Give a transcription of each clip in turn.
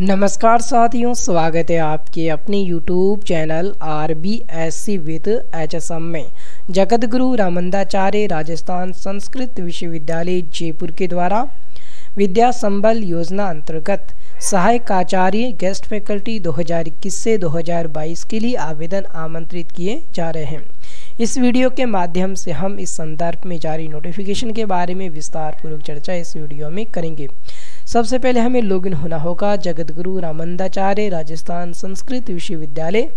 नमस्कार साथियों, स्वागत है आपके अपने YouTube channel R B S C with H S M में। जगत गुरु रामंदाचार्य राजस्थान संस्कृत विश्वविद्यालय जयपुर के द्वारा विद्या संबल योजना अंतर्गत सहायक आचार्य, गेस्ट फैकल्टी 2021 से 2022 के लिए आवेदन आमंत्रित किए जा रहे हैं। इस वीडियो के माध्यम से हम इस संदर्भ में जारी नोटिफिकेशन के बारे में विस्तार पूर्वक चर्चा इस वीडियो में करेंगे। सबसे पहले हमें लॉगिन होना होगा जगत गुरु रामंदाचार्य राजस्थान संस्कृत विश्वविद्यालय,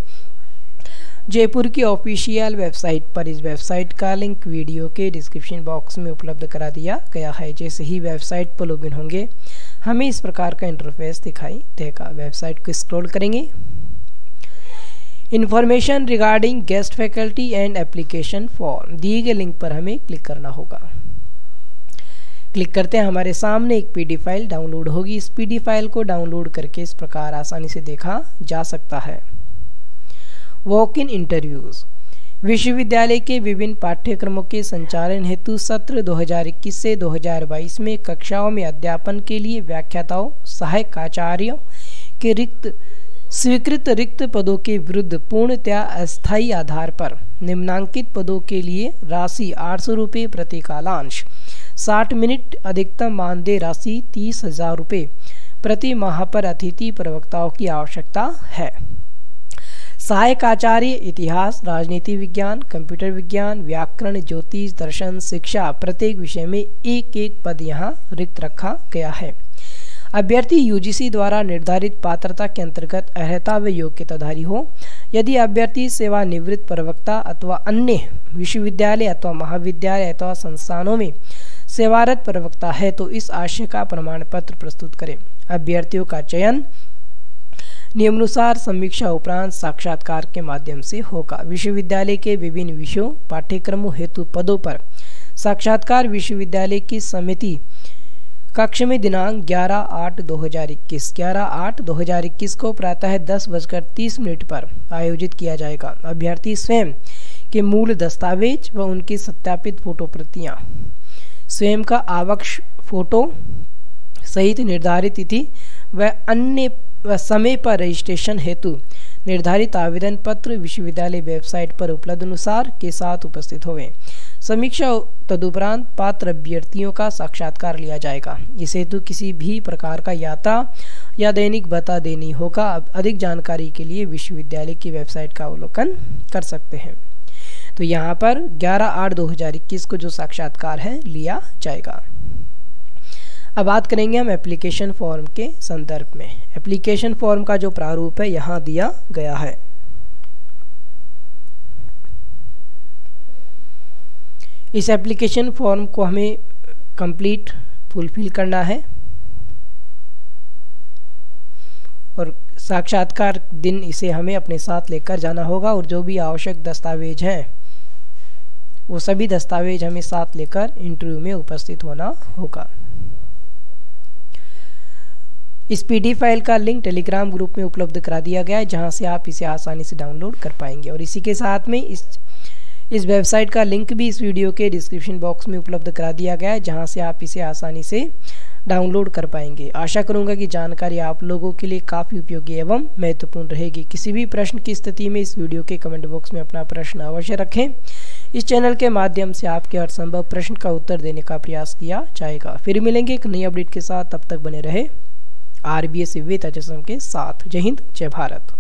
जयपुर की ऑफिशियल वेबसाइट पर। इस वेबसाइट का लिंक वीडियो के डिस्क्रिप्शन बॉक्स में उपलब्ध करा दिया गया है। जैसे ही वेबसाइट पर लॉगिन होंगे, हमें इस प्रकार का इंटरफेस दिखाई देगा। वेबसाइट को स्क्रॉल करेंगे। Information regarding guest faculty and application form, दिए गए लिंक पर हमें क्लिक करना होगा। क्लिक करते हैं, हमारे सामने एक पीडी फ़ाइल डाउनलोड होगी। इस पीडी फ़ाइल को डाउनलोड करके इस प्रकार आसानी से देखा जा सकता है। Walk in interviews. विश्वविद्यालय के विभिन्न पाठ्यक्रमों के संचालन हेतु सत्र 2021 से 2022 में कक्षाओं में अध्यापन के लिए व्याख्याताओं सहायक आचार्यों के रिक्त, स्वीकृत रिक्त पदों के विरुद्ध पूर्णतया अस्थायी आधार पर निम्नांकित पदों के लिए राशि आठ सौ रुपये प्रति कालांश। साठ मिनट अधिकतम मानदेय राशि तीस हज़ार रुपये प्रति माह पर अतिथि प्रवक्ताओं की आवश्यकता है। सहायक आचार्य, इतिहास, राजनीति विज्ञान, कंप्यूटर विज्ञान, व्याकरण, ज्योतिष, दर्शन, शिक्षा, प्रत्येक विषय में एक एक पद यहाँ रिक्त रखा गया है। अभ्यर्थी यूजीसी द्वारा निर्धारित पात्रता के अंतर्गत अर्हता व योग्यताधारी हो। यदि अभ्यर्थी, सेवानिवृत्त प्रवक्ता अथवा अन्य विश्वविद्यालय अथवा महाविद्यालय अथवा संस्थानों में सेवारत प्रवक्ता है तो इस आशय का प्रमाण पत्र प्रस्तुत करें। अभ्यर्थियों का चयन नियमानुसार समीक्षा उपरांत साक्षात्कार के माध्यम से होगा। विश्वविद्यालय के विभिन्न विषयों, पाठ्यक्रमों हेतु पदों पर साक्षात्कार विश्वविद्यालय की समिति कक्ष में दिनांक 11 आठ 2021 11 आठ 2021 को प्रातः दस बजकर तीस मिनट पर आयोजित किया जाएगा। अभ्यर्थी स्वयं के मूल दस्तावेज़ व उनकी सत्यापित फ़ोटो प्रतियाँ स्वयं का आवक्ष फ़ोटो सहित निर्धारित तिथि व अन्य समय पर रजिस्ट्रेशन हेतु निर्धारित आवेदन पत्र विश्वविद्यालय वेबसाइट पर उपलब्ध अनुसार के साथ उपस्थित होवे। समीक्षा तदुपरांत पात्र अभ्यर्थियों का साक्षात्कार लिया जाएगा। इस हेतु किसी भी प्रकार का यात्रा या दैनिक बता देनी होगा। अधिक जानकारी के लिए विश्वविद्यालय की वेबसाइट का अवलोकन कर सकते हैं। तो यहाँ पर 11 आठ 2021 को जो साक्षात्कार है, लिया जाएगा। अब बात करेंगे हम एप्लीकेशन फॉर्म के संदर्भ में। एप्लीकेशन फॉर्म का जो प्रारूप है, यहाँ दिया गया है। इस एप्लीकेशन फॉर्म को हमें कंप्लीट फुलफिल करना है। और साक्षात्कार दिन इसे हमें अपने साथ लेकर जाना होगा और जो भी आवश्यक दस्तावेज़ हैं वो सभी दस्तावेज़ हमें साथ लेकर इंटरव्यू में उपस्थित होना होगा। इस पीडी फ़ाइल का लिंक टेलीग्राम ग्रुप में उपलब्ध करा दिया गया है, जहाँ से आप इसे आसानी से डाउनलोड कर पाएँगे। और इसी के साथ में इस इस वेबसाइट का लिंक भी इस वीडियो के डिस्क्रिप्शन बॉक्स में उपलब्ध करा दिया गया है, जहाँ से आप इसे आसानी से डाउनलोड कर पाएँगे। आशा करूँगा कि जानकारी आप लोगों के लिए काफ़ी उपयोगी एवं महत्वपूर्ण रहेगी। किसी भी प्रश्न की स्थिति में इस वीडियो के कमेंट बॉक्स में अपना प्रश्न अवश्य रखें। इस चैनल के माध्यम से आपके हर संभव प्रश्न का उत्तर देने का प्रयास किया जाएगा। फिर मिलेंगे एक नई अपडेट के साथ। तब तक बने रहे आर बी एस के साथ। जय हिंद, जय भारत।